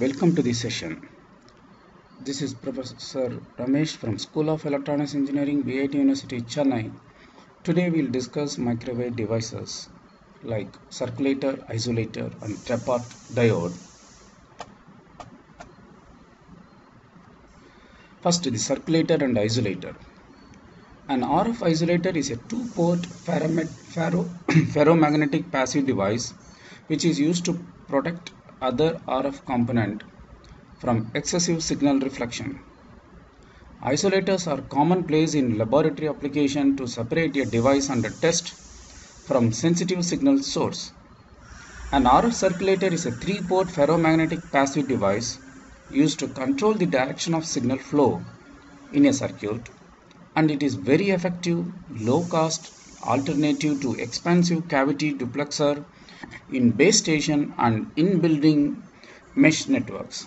Welcome to this session. This is Professor Ramesh from School of Electronics Engineering, VIT University, Chennai. Today we'll discuss microwave devices like circulator, isolator and TRAPATT diode. First, the circulator and isolator. An RF isolator is a two-port ferro ferromagnetic passive device which is used to protect other RF component from excessive signal reflection. Isolators are commonplace in laboratory application to separate a device under test from sensitive signal source. An RF circulator is a three-port ferromagnetic passive device used to control the direction of signal flow in a circuit and it is very effective low cost alternative to expensive cavity duplexer in base station and in building mesh networks.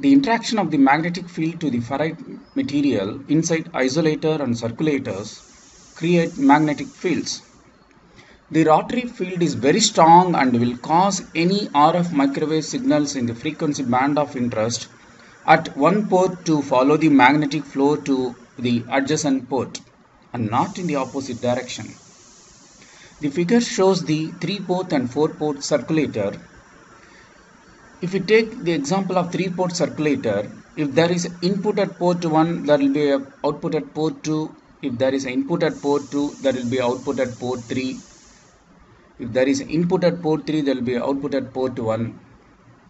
The interaction of the magnetic field to the ferrite material inside isolator and circulators create magnetic fields. The rotary field is very strong and will cause any RF microwave signals in the frequency band of interest at one port to follow the magnetic flow to the adjacent port and not in the opposite direction. The figure shows the 3 port and 4 port circulator. If we take the example of 3 port circulator, if there is input at port 1, there will be output at port 2. If there is input at port 2, there will be output at port 3. If there is input at port 3, there will be output at port 1,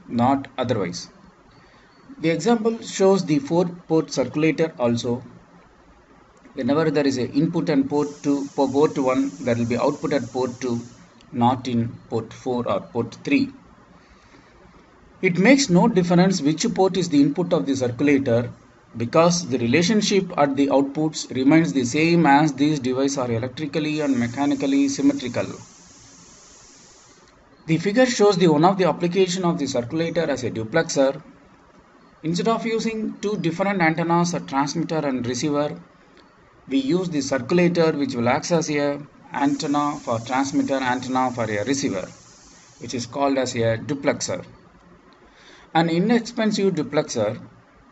not otherwise. The example shows the 4 port circulator also whenever there is a input and port 2 for port 1 there will be output at port 2 not in port 4 or port 3 it makes no difference which port is the input of the circulator because the relationship at the outputs remains the same as these devices are electrically and mechanically symmetrical. The figure shows the one of the application of the circulator as a duplexer. Instead of using two different antennas a transmitter and receiver we use the circulator which will act as a antenna for transmitter antenna for a receiver which is called as a duplexer. An inexpensive duplexer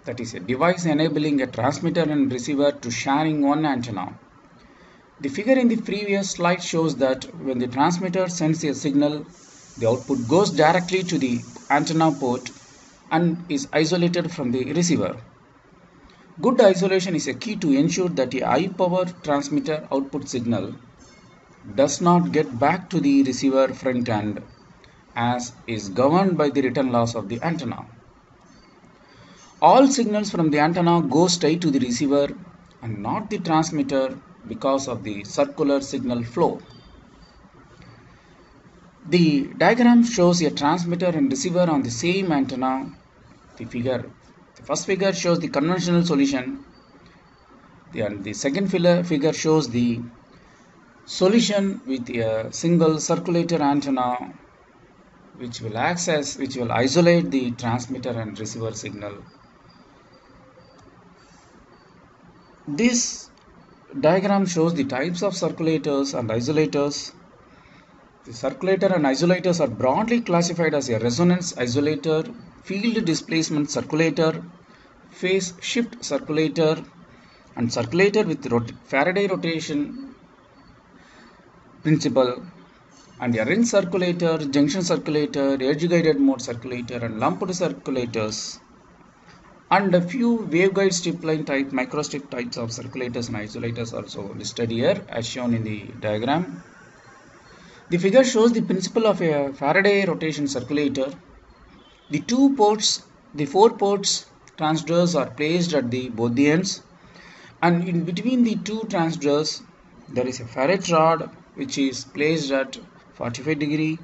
that is a device enabling a transmitter and receiver to sharing one antenna. The figure in the previous slide shows that when the transmitter sends a signal the output goes directly to the antenna port and is isolated from the receiver Good isolation is a key to ensure that a high power transmitter output signal does not get back to the receiver front end as is governed by the return loss of the antenna. All signals from the antenna go straight to the receiver and not the transmitter because of the circular signal flow. The diagram shows a transmitter and receiver on the same antenna. The figure first figure shows the conventional solution and the second figure shows the solution with a single circulator antenna which will access which will isolate the transmitter and receiver signal. This diagram shows the types of circulators and isolators the circulator and isolators are broadly classified as a resonance isolator field displacement circulator, phase shift circulator and circulator with rot Faraday rotation principle and a ring circulator, junction circulator, edge guided mode circulator and lumped circulators and a few waveguide stripline type microstrip types of circulators and isolators also listed here as shown in the diagram. The figure shows the principle of a Faraday rotation circulator the two ports, the four ports transducers are placed at the both the ends and in between the two transducers there is a ferrite rod which is placed at 45 degree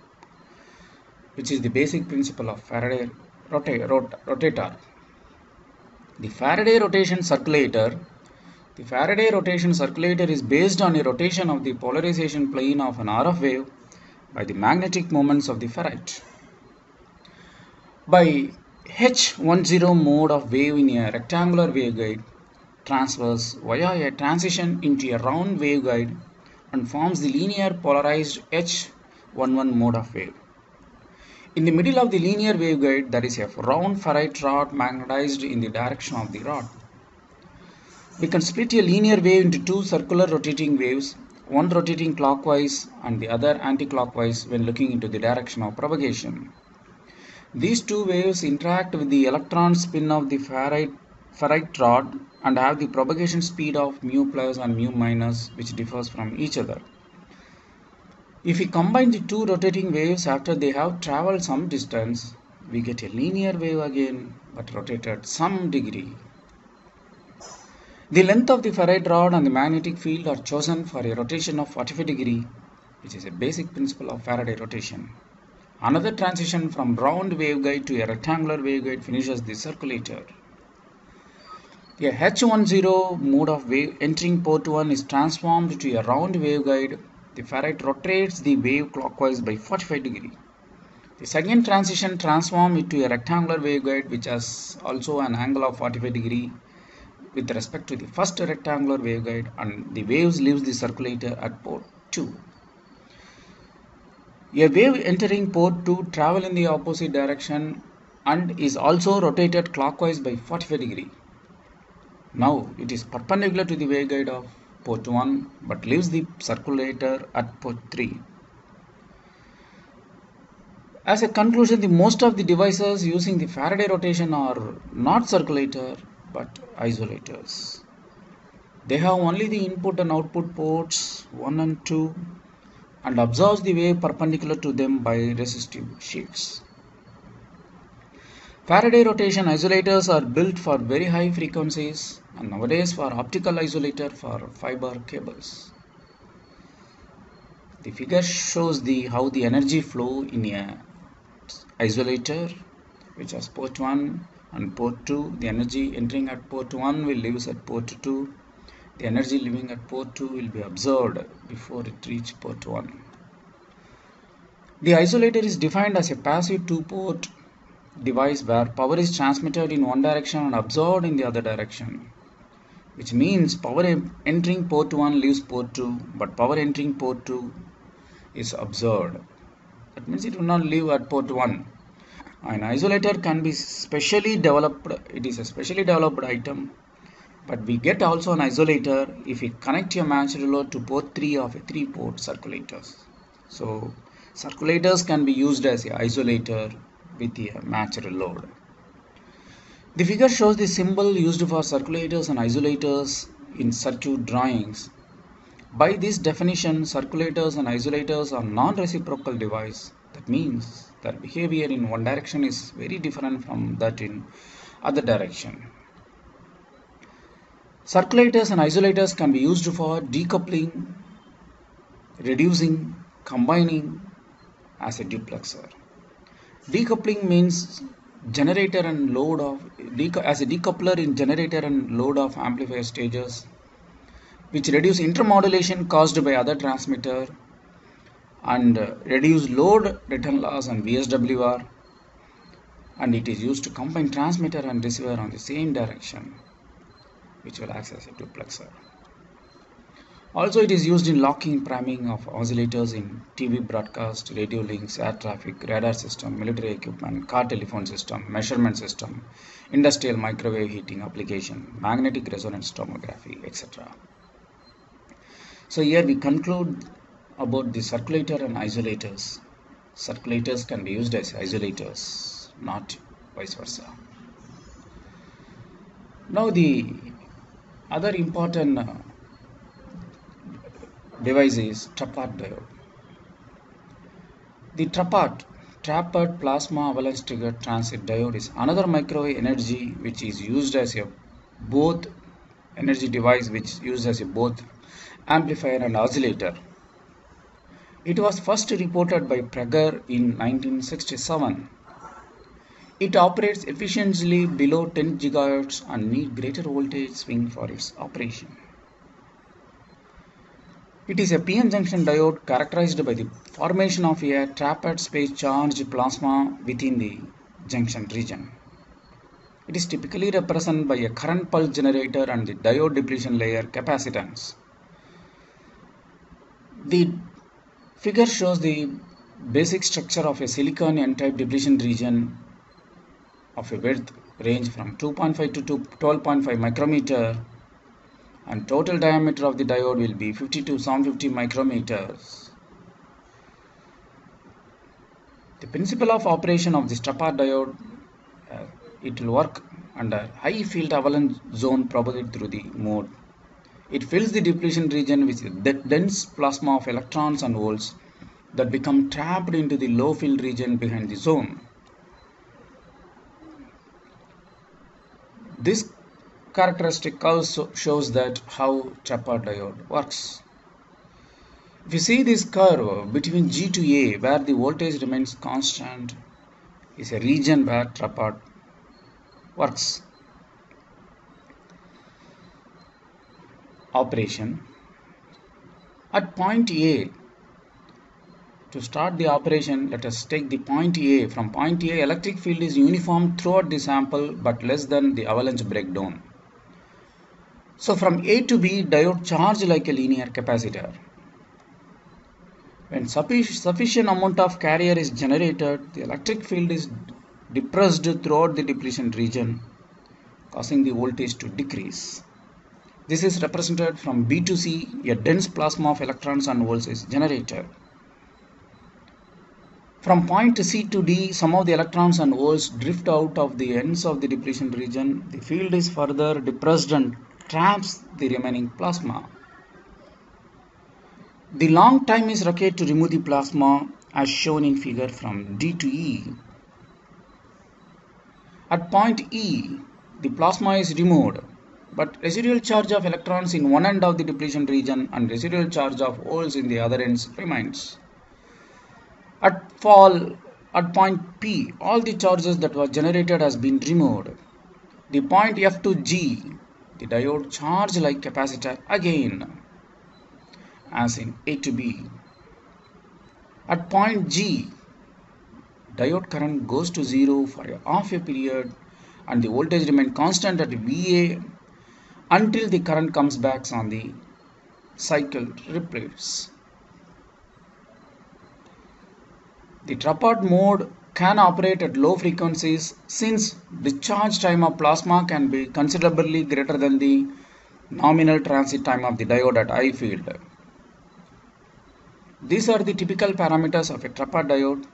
which is the basic principle of Faraday rota rot rotator. The Faraday rotation circulator the Faraday rotation circulator is based on a rotation of the polarization plane of an RF wave by the magnetic moments of the ferrite by H10 mode of wave in a rectangular waveguide transfers via a transition into a round waveguide and forms the linear polarized H11 mode of wave. In the middle of the linear waveguide, there is a round ferrite rod magnetized in the direction of the rod. We can split a linear wave into two circular rotating waves, one rotating clockwise and the other anti-clockwise when looking into the direction of propagation. These two waves interact with the electron spin of the ferrite, ferrite rod and have the propagation speed of mu plus and mu minus which differs from each other. If we combine the two rotating waves after they have traveled some distance, we get a linear wave again but rotated some degree. The length of the ferrite rod and the magnetic field are chosen for a rotation of 45 degree, which is a basic principle of Faraday rotation. Another transition from round waveguide to a rectangular waveguide finishes the circulator. A H10 mode of wave entering port 1 is transformed to a round waveguide the ferrite rotates the wave clockwise by 45 degree. The second transition transforms it to a rectangular waveguide which has also an angle of 45 degree with respect to the first rectangular waveguide and the waves leaves the circulator at port 2. A wave entering port 2 travel in the opposite direction and is also rotated clockwise by 45 degree. Now it is perpendicular to the waveguide of port 1 but leaves the circulator at port 3. As a conclusion, the most of the devices using the Faraday rotation are not circulator but isolators. They have only the input and output ports 1 and 2 and absorbs the wave perpendicular to them by resistive shifts. Faraday rotation isolators are built for very high frequencies and nowadays for optical isolator for fiber cables. The figure shows the how the energy flow in a isolator which has port 1 and port 2 the energy entering at port 1 will leave at port 2 the energy leaving at port 2 will be absorbed before it reach port 1 the isolator is defined as a passive two port device where power is transmitted in one direction and absorbed in the other direction which means power entering port 1 leaves port 2 but power entering port 2 is absorbed. That means it will not leave at port 1 an isolator can be specially developed it is a specially developed item but we get also an isolator if we connect your load to port 3 of a 3 port circulators so circulators can be used as an isolator with a matched load the figure shows the symbol used for circulators and isolators in circuit drawings. By this definition, circulators and isolators are non-reciprocal device. That means their behavior in one direction is very different from that in other direction. Circulators and isolators can be used for decoupling, reducing, combining as a duplexer. Decoupling means generator and load of as a decoupler in generator and load of amplifier stages which reduce intermodulation caused by other transmitter and reduce load return loss and VSWR and it is used to combine transmitter and receiver on the same direction which will act as a duplexer. Also, it is used in locking priming of oscillators in TV broadcast, radio links, air traffic, radar system, military equipment, car telephone system, measurement system, industrial microwave heating application, magnetic resonance tomography, etc. So here we conclude about the circulator and isolators. Circulators can be used as isolators, not vice versa. Now the other important uh, device is TRAPATT diode. The TRAPATT, Trapped Plasma Avalanche Trigger Transit Diode is another microwave energy which is used as a both energy device which used as a both amplifier and oscillator. It was first reported by Prager in 1967. It operates efficiently below 10 GHz and need greater voltage swing for its operation. It is a PN junction diode characterized by the formation of a trapped space charged plasma within the junction region. It is typically represented by a current pulse generator and the diode depletion layer capacitance. The figure shows the basic structure of a silicon n-type depletion region of a width range from 2.5 to 12.5 micrometer and total diameter of the diode will be 50 to 750 micrometers. The principle of operation of this TRAPATT diode, uh, it will work under high field avalanche zone propagated through the mode. It fills the depletion region with the dense plasma of electrons and holes that become trapped into the low field region behind the zone. This characteristic also shows that how TRAPATT diode works. If you see this curve between G to A where the voltage remains constant is a region where TRAPATT works. Operation At point A to start the operation, let us take the point A. From point A, electric field is uniform throughout the sample but less than the avalanche breakdown. So from A to B, diode charge like a linear capacitor. When sufficient amount of carrier is generated, the electric field is depressed throughout the depletion region, causing the voltage to decrease. This is represented from B to C, a dense plasma of electrons and holes is generated. From point C to D, some of the electrons and holes drift out of the ends of the depletion region. The field is further depressed and traps the remaining plasma. The long time is required to remove the plasma as shown in figure from D to E. At point E, the plasma is removed, but residual charge of electrons in one end of the depletion region and residual charge of holes in the other ends remains. At fall at point P, all the charges that were generated has been removed. The point F to G, the diode charge like capacitor again as in A to B. At point G, diode current goes to zero for a half a period and the voltage remains constant at VA until the current comes back on the cycle repeats. The TRAPATT mode can operate at low frequencies since the discharge time of plasma can be considerably greater than the nominal transit time of the diode at high field. These are the typical parameters of a TRAPATT diode.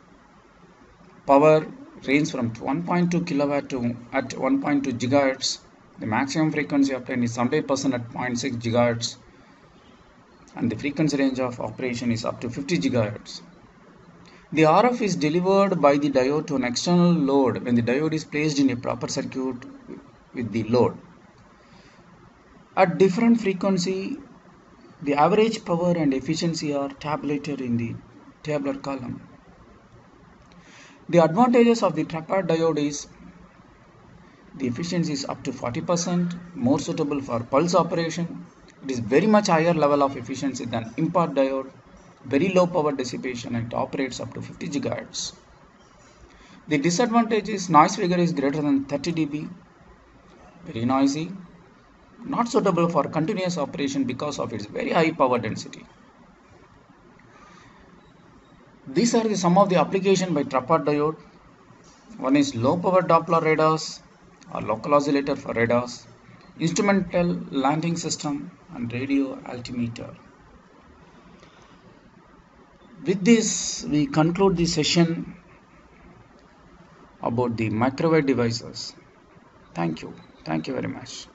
Power range from 1.2 kilowatt to at 1.2 gigahertz. The maximum frequency obtained is 78% at 0.6 GHz and the frequency range of operation is up to 50 GHz. The RF is delivered by the diode to an external load when the diode is placed in a proper circuit with the load. At different frequency, the average power and efficiency are tabulated in the tabular column. The advantages of the TRAPATT diode is the efficiency is up to 40%, more suitable for pulse operation. It is very much higher level of efficiency than IMPATT diode very low power dissipation and it operates up to 50 gigahertz. The disadvantage is noise figure is greater than 30 dB, very noisy, not suitable for continuous operation because of its very high power density. These are the some of the application by TRAPATT diode. One is low power Doppler radars or local oscillator for radars, instrumental landing system and radio altimeter. With this, we conclude the session about the microwave devices. Thank you. Thank you very much.